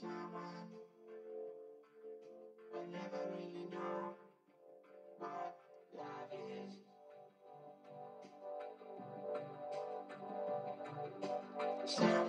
someone will never really know what love is. Someone